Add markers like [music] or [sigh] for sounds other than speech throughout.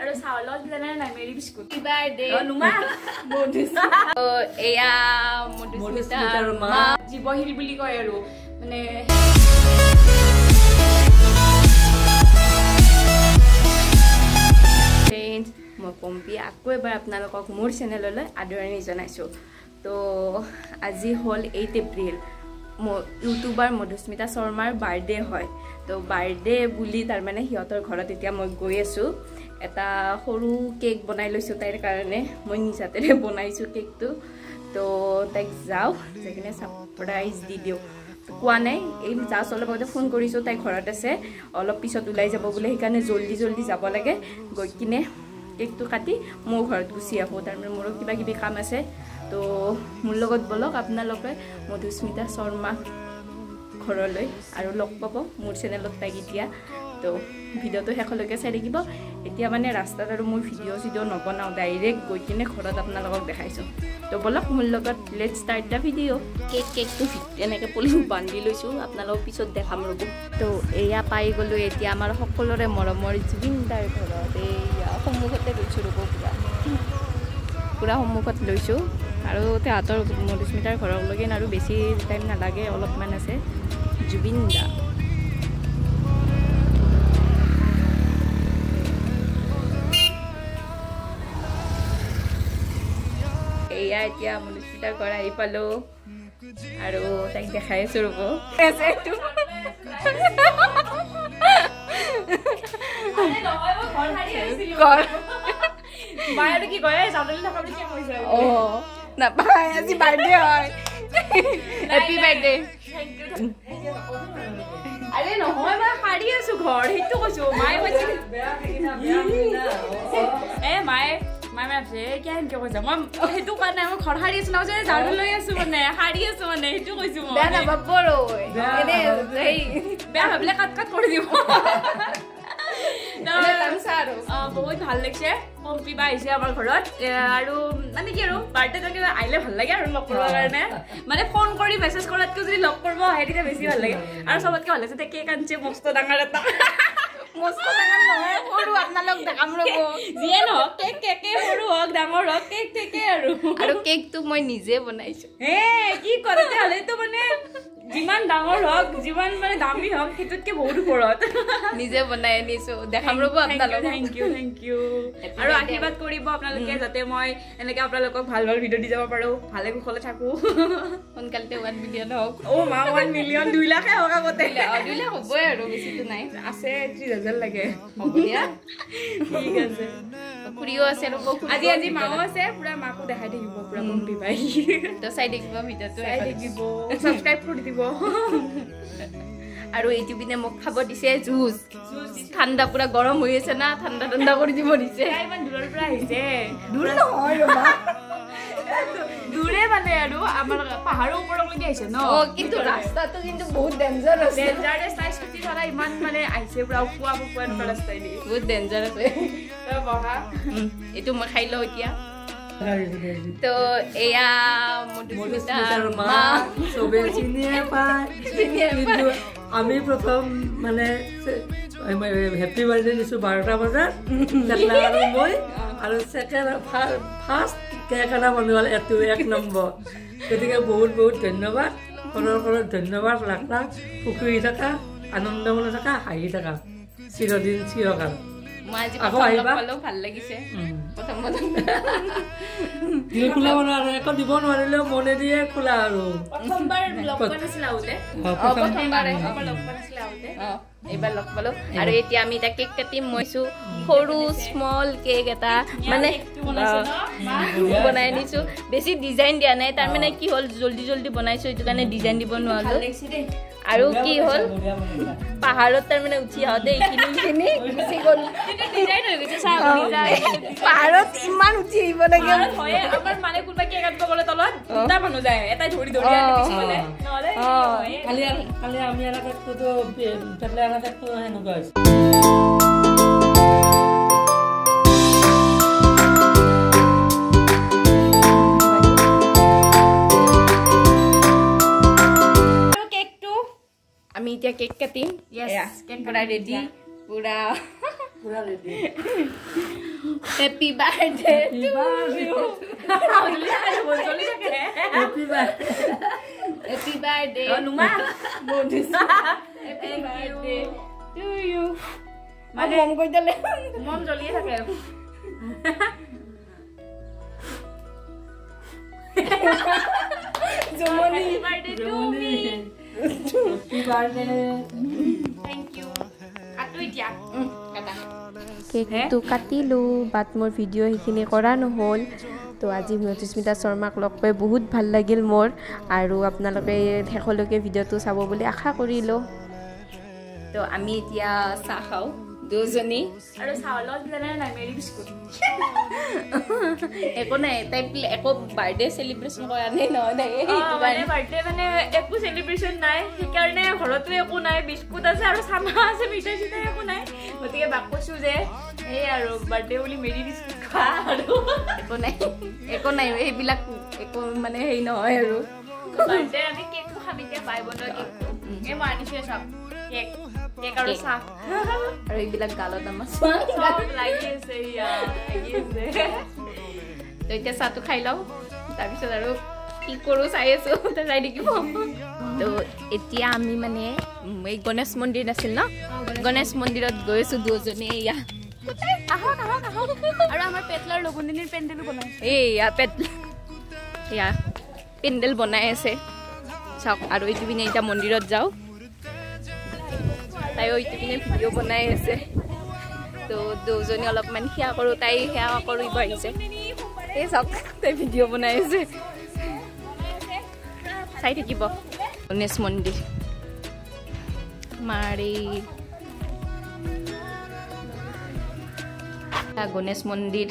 আৰু চাউলত জানে নাই? মেৰি বিস্কুট। বাৰ্থডে নুমা। [laughs] এয়া মধুস্মিতাৰ মা। জীৱহিৰি বুলি কয় আৰু। মানে মই পম্পী আকৌ এবাৰ আপোনালোকক মোৰ চেনেললৈ আদৰণি জনাইছোঁ। তো আজি হ'ল এইট এপ্ৰিল ইউটিউবাৰ মধুস্মিতা শৰ্মাৰ বাৰ্থডে হয়। তো বাৰ্থডে বুলি তাৰমানে সিহঁতৰ ঘৰত এতিয়া মই গৈ আছোঁ। এটা সৰু কেক বনাই লৈছোঁ তাইৰ কাৰণে। মই নিজাতেৰে বনাইছোঁ কেকটো। তো তাইক যাওঁ যাই কিনে ছাৰপ্ৰাইজ দি দিওঁ। কোৱা নাই এই জাষ্ট অলপ আগতে ফোন কৰিছোঁ তাই ঘৰত আছে। অলপ পিছত ওলাই যাব বোলে সেইকাৰণে জল্দি জল্দি যাব লাগে। গৈ কিনে কেকটো কাটি মোৰ ঘৰত গুচি আহোঁ। তাৰমানে মোৰো কিবা কিবি কাম আছে। তো লগত বলক আপোনালোকে মধুস্মিতা শৰ্মা ঘৰলৈ আৰু লগ পাব মোৰ চেনেলত তাইক এতিয়া। তো ভিডিঅ'টো শেষলৈকে চাই থাকিব। এতিয়া মানে ৰাস্তাত আৰু মই ভিডিঅ' চিডিঅ' নবনাওঁ ডাইৰেক্ট গৈ কিনে ঘৰত আপোনালোকক দেখাইছোঁ। তো বলক মোৰ লগত let start the video' cake কেকটো এনেকৈ পলিও বান্ধি লৈছোঁ আপোনালোকক পিছত দেখাম ৰ'ব। তো এয়া পাই গ'লোঁ আমাৰ সকলোৰে মৰমৰ জুবিন দাৰ ঘৰত। এইয়া সন্মুখতে লৈছোঁ ৰ'ব পূৰা। পূৰা সন্মুখত লৈছোঁ। আৰু তাহাঁতৰ মধুস্মিতাৰ ঘৰলৈকে আৰু বেছি টাইম নালাগে অলপমান আছে। জুবিন দা। এয়া এতিয়া মধুস্মিতাৰ ঘৰ আহি পালোঁ। আৰু তাইক দেখাই আছোঁ ৰ'ব। ঘৰ নাপায় আজি বাৰ্থডে হয় হেপী বাৰ্থডে আৰে নহয় মই সাৰি আছো ঘৰ সেইটো কৈছো মায়ে কৈছে এ মায়ে মায়ে মানে ভাবিছে এ কিয় এনেকে কৈছে মই সেইটো কোৱা নাই মই ঘৰ সাৰি আছো নহয় যে ঝাৰু লৈ আছো মানে সাৰি আছো মানে সেইটো কৈছো মই বেয়া নাপাব আৰু এনে হেৰি বেয়া ভাবিলে কাট কাট কৰি দিব এনে তামচা আৰু অ, বহুত ভাল লাগিছে। পম্পী বা আহিছে আমাৰ ঘৰত। আৰু মানে কি আৰু বাৰ্থডে আহিলে ভাল লাগে আৰু লগ কৰিবৰ কাৰণে। মানে ফোন কৰি মেছেজ কৰাতকৈ যদি লগ কৰিব আহে তেতিয়া বেছি ভাল লাগে। আৰু চবতকে ভাল লাগিছে কেক আনিছে মস্ত ডাঙৰ এটা। মস্ত ডাঙৰ নহয় সৰু আপোনালোক দেখাম ৰ'ব। যিয়ে নহওক কেক কেকে সৰু হওক ডাঙৰ হওক কেক কেকে আৰু। আৰু কেকটো মই নিজে বনাইছোঁ। হে কি কৰে তেতিয়াহ'লেতো মানে যিমান ডাঙৰ হওক যিমান মানে দামী হওক সেইটোতকে বহুত ওপৰত। নিজে বনাই আনিছোঁ। দেখাম ৰ'ব আপোনালোক থেংক ইউ থেংক ইউ আৰু আশীৰ্বাদ কৰিব আপোনালোকে যাতে মই এনেকে আপোনালোকক ভাল ভাল ভিডিঅ' দি যাব পাৰো। ভালে কুশলে থাকো। সোনকালতে ওৱান মিলিয়ন হওক। অ' মা ওৱান মিলিয়ন দুই লাখে হওক আগতে। দিলে হ'বই আৰু বেছিটো নাই। আছে ত্ৰিছ হাজাৰ লাগে। হ'ব দিয়া। ঠিক আছে। খুৰীও আছে ৰ'ব আজি আজি মাও আছে পুৰা মাকো দেখাই থাকিব পুৰা পম্পী পাই। তো চাই দেখিব ভিডিঅ'টো চাই থাকিব ছাবস্ক্ৰাইব কৰি দিব। [laughs] আৰু এইটো পিনে মোক খাব দিছে জুচ। ঠাণ্ডা পুৰা গৰম হৈ আছে না ঠাণ্ডা ঠাণ্ডা কৰি দিব দিছে। তাই ইমান দূৰৰ পৰা আহিছে। দূৰ নহয় ৰ'বা। দূৰে মানে আৰু আমাৰ পাহাৰৰ ওপৰলৈকে আহিছে ন? অ কিন্তু ৰাস্তাটো কিন্তু বহুত ডেঞ্জাৰ আছে। ডেঞ্জাৰাছ তাই স্কুটি চলাই ইমান মানে আহিছে পুৰা উপুৱা পুপুৱা এনেকুৱা ৰাস্তাই দি বহুত ডেঞ্জাৰ আছে। তই বহা উম, এইটো মই খাই লওঁ এতিয়া। তো এয়া মধুস্মিতাৰ মধুস্মিতাৰ মা মা চবে চিনিয়ে পায় আমি প্ৰথম মানে হেপী বাৰ্থডে দিছোঁ বাৰটা বজাত তেতলা আৰু মই আৰু ছেকেণ্ড ফাৰ্ষ্ট কেক এটা বনোৱাল এইটো এক নম্বৰ গতিকে বহুত বহুত ধন্যবাদ ঘৰৰ ঘৰত ধন্যবাদ লাখ লাখ সুখী হৈ থাকা আনন্দ মনে থাকা হাঁহি থাকা চিৰদিন চিৰকাল মই আজি আকৌ প্ৰথম ভাল লাগিছে। প্ৰথম প্ৰথম। দিল খোলা নোৱাৰে একো দিব নোৱাৰিলেও মনে দিয়ে খোলা আৰু। প্ৰথমবাৰ লগ পোৱা নাছিলে আহোঁতে। অ, অ প্ৰথম প্ৰথমবাৰে আমাৰ লগ পোৱা নাছিলে আহোঁতে। অ। এইবাৰ লগ পালোঁ। আৰু এতিয়া আমি এটা কেক কাটিম মইছোঁ সৰু স্মল কেক এটা মানে বনাই আনিছোঁ। বেছি ডিজাইন দিয়া নাই তাৰমানে কি হ'ল জল্দি জল্দি বনাইছোঁ সেইটো কাৰণে ডিজাইন দিব দেই আৰু কি হ'ল। পাহাৰত তাৰমানে উঠি আহোঁতে এইখিনি এইখিনি গুচি গ'ল। পাহাৰত ইমান উঠি আহিব লাগে। অ। আমি এটা কেকটোতো পেটলা এটা কেকটো সেনেকুৱা হৈছে আৰু কেকটো আমি এতিয়া কেক কাটিম Yes, এয়া, কেক পুৰা কাটিম ৰেডি এতিয়া। পুৰা পুৰা ৰেডি হেপী বাৰ্থডে জলদি থাকে, বহুত জলদি থাকে। হেপী বাৰ্থডে মানে- মম দিলে মম জ্বলিয়ে থাকে জমনি. Happy birthday. কাটো এতিয়া। কাটা কেকটো কাটিলোঁ বাট মোৰ ভিডিঅ' সেইখিনি কৰা নহ'ল তো আজি মধুস্মিতা শৰ্মাক লগ পাই বহুত ভাল লাগিল মোৰ আৰু আপোনালোকে শেষলৈকে ভিডিঅ'টো চাব বুলি আশা কৰিলোঁ। তো আমি এতিয়া চাহ খাওঁ দুজনী। আৰু চাউলৰ লগত জানে নাই মেৰি বিস্কুট। [laughs] একো নাই তাই একো বাৰ্থডে চেলিব্ৰেশ্যন কৰা নাই নহয় তাই। সেইটো মানে কাৰণে বাৰ্থডে মানে একো চেলিব্ৰেশ্যন নাই সেইকাৰণে ঘৰতো একো নাই বিস্কুট আছে আৰু চানা আছে মিঠাই চিঠাই একো নাই। গতিকে বাক কৈছো যে। এই আৰু বাৰ্থডে বুলি মেৰি বিস্কুট খোৱা আৰু। একো নাই একো নাই সেইবিলাক একো মানে হেৰি নহয় আৰু। বাৰ্থডে আমি কেকটো খাম এতিয়া বাই বনোৱা কেকটো। এই মই আনিছোৱে কেক কেক আৰু কেক। চাহ। আৰু এইবিলাক গালত আমাৰ চব লাগি আছে ইয়া লাগি আছে। তো এতিয়া চাহটো খাই লওঁ তাৰপিছত আৰু কি কৰোঁ চাই আছোঁ চাই থাকিব। তো এতিয়া আমি মানে এই গণেশ মন্দিৰ আছিল ন? গণেশ মন্দিৰত গৈ আছোঁ দুজনী এয়া পেণ্ডেলো বনাই আছে। চাওক আৰু এইটো পিনে এতিয়া মন্দিৰত যাওঁ। তাইও এইটো পিনে ভিডিঅ' বনাই আছে। তো দুজনী অলপমান সেৱা কৰোঁ তাই সেৱা কৰিব আহিছে। এই চাওক তাই ভিডিঅ' বনাই আছে। চাই থাকিব। গণেশ মন্দিৰ। আমাৰ এই গণেশ মন্দিৰ।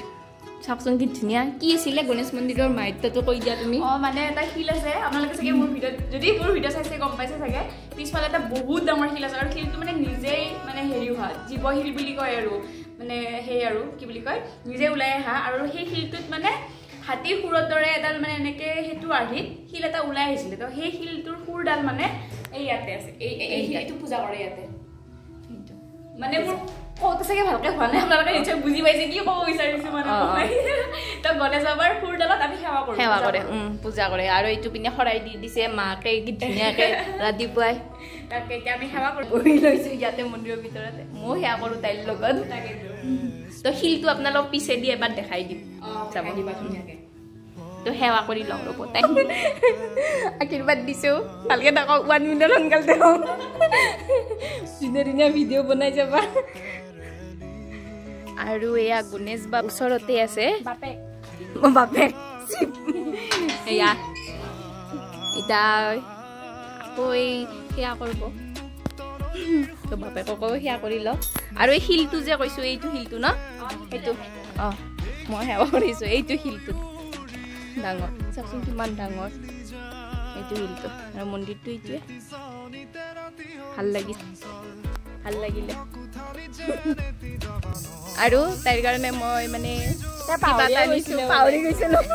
চাওকচোন কি ধুনীয়া কি আছিলে গণেশ মন্দিৰৰ মাহিত্যটো কৈ দিয়া তুমি। অ মানে এটা শিল আছে আপোনালোকে চাগে মোৰ ভিডিঅ'ত যদি মোৰ ভিডিঅ' চাইছে গম পাইছে চাগে পিছফালে এটা বহুত ডাঙৰ শিল আছে আৰু শিলটো মানে নিজেই মানে হেৰি হোৱা জীৱ শিল বুলি কয় আৰু মানে সেই আৰু কি বুলি কয় নিজে ওলাই অহা আৰু সেই শিলটোত মানে হাতীৰ সুৰৰ দৰে এডাল মানে এনেকে সেইটো আৰ্হিত শিল এটা ওলাই আহিছিলে তো সেই শিলটোৰ সুৰডাল মানে এই ইয়াতে আছে এই এই- এই এইটো পূজা কৰে ইয়াতে। মানে মোৰ কওঁতে চাগে ভালকে হোৱা নাই। আপোনালোকে নিশ্চয় বুজি পাইছে কি ক'ব বিচাৰিছো মানে। [laughs] তো গণেশ বাবাৰ সুৰডালত আমি সেৱা কৰোঁ সেৱা কৰে পূজা কৰে। আৰু এইটো পিনে শৰাই দি দিছে মাকে কি ধুনীয়াকে [laughs] ৰাতিপুৱাই। তাকে এতিয়া আমি সেৱা কৰোঁ। বহি লৈছো ইয়াতে মন্দিৰৰ ভিতৰতে। ময়ো সেৱা কৰোঁ তাইৰ লগত। তো। শিলটো আপোনালোক পিছেদি এবাৰ দেখাই দিম। যাব। তো সেৱা কৰি লওঁ ৰ'ব তাই। আশীৰ্বাদ দিছোঁ। ভালকে থাকক। ওৱান মিনিট সোনকালে থাকক ধুনীয়া ধুনীয়া ভিডিঅ' বনাই যাবা। আৰু এয়া গণেশ বা ওচৰতে আছে। বাপেক এয়া। এতিয়া আকৌ এই সেয়া কৰিব। তো বাপেককো সেৱা কৰি লওক। আৰু এই শিলটো যে কৈছোঁ এইটো শিলটো ন? সেইটো অঁ মই সেৱা কৰিছোঁ এইটো শিলটো। ডাঙৰ। চাওকচোন কিমান ডাঙৰ। এইটো শিলটো। আৰু মন্দিৰটো এইটোৱে। ভাল লাগিছে। ভাল লাগিলে। আৰু তাইৰ কাৰণে মই মানে পাহৰি গৈছিলোঁ। [laughs]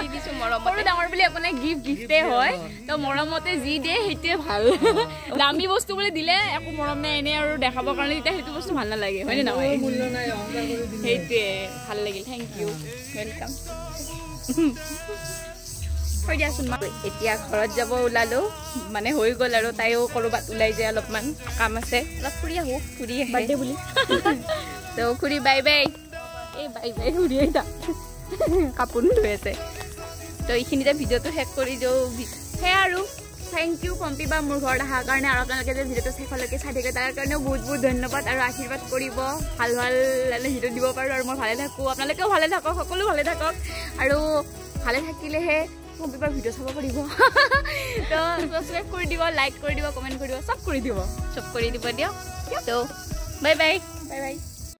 দি দিছোঁ মৰমতে। সৰু ডাঙৰ বুলি একো নাই গিফ্ট গিফ্টে হয় তো মৰমতে যি দিয়ে সেইটোৱে ভাল। [laughs] দামী বস্তু বুলি দিলে একো মৰম নাই এনেই আৰু দেখাবৰ কাৰণে তেতিয়া সেইটো বস্তু ভাল নালাগে হয়নে নহয়? সেইটোৱে ভাল লাগিল। থেংক ইউ ৱেলকাম থৈ দিয়াচোন এতিয়া ঘৰত যাব ওলালোঁ মানে হৈ গ'ল আৰু তাইও ক'ৰবাত ওলাই যায় অলপমান কাম আছে। অলপ ফুৰি আহোঁ ফুৰি আহে। বুলি। [laughs] তো খুৰী বাই বাই। এই বাই বাই খুৰী আইতা কাপোৰ ধুই আছে। তো এইখিনিতে ভিডিঅ'টো শেষ কৰি দিওঁ সেয়া আৰু। থেংক ইউ পম্পী বা মোৰ ঘৰত অহাৰ কাৰণে আৰু আপোনালোকে যে ভিডিঅ'টো শেষলৈকে চাই থাকে তাৰ কাৰণেও বহুত বহুত ধন্যবাদ আৰু আশীৰ্বাদ কৰিব। ভাল ভাল ভিডিঅ' দিব পাৰোঁ আৰু মই ভালে থাকোঁ। আপোনালোকেও ভালে থাকক সকলো ভালে থাকক। আৰু ভালে থাকিলেহে পম্পী বাৰ ভিডিঅ' চাব পাৰিব। [laughs] তো ছাবস্ক্ৰাইব কৰি দিব লাইক কৰি দিব কমেণ্ট কৰি দিব চব কৰি দিব। চব কৰি দিব দিয়ক। তো বাই বাই। Bye bye.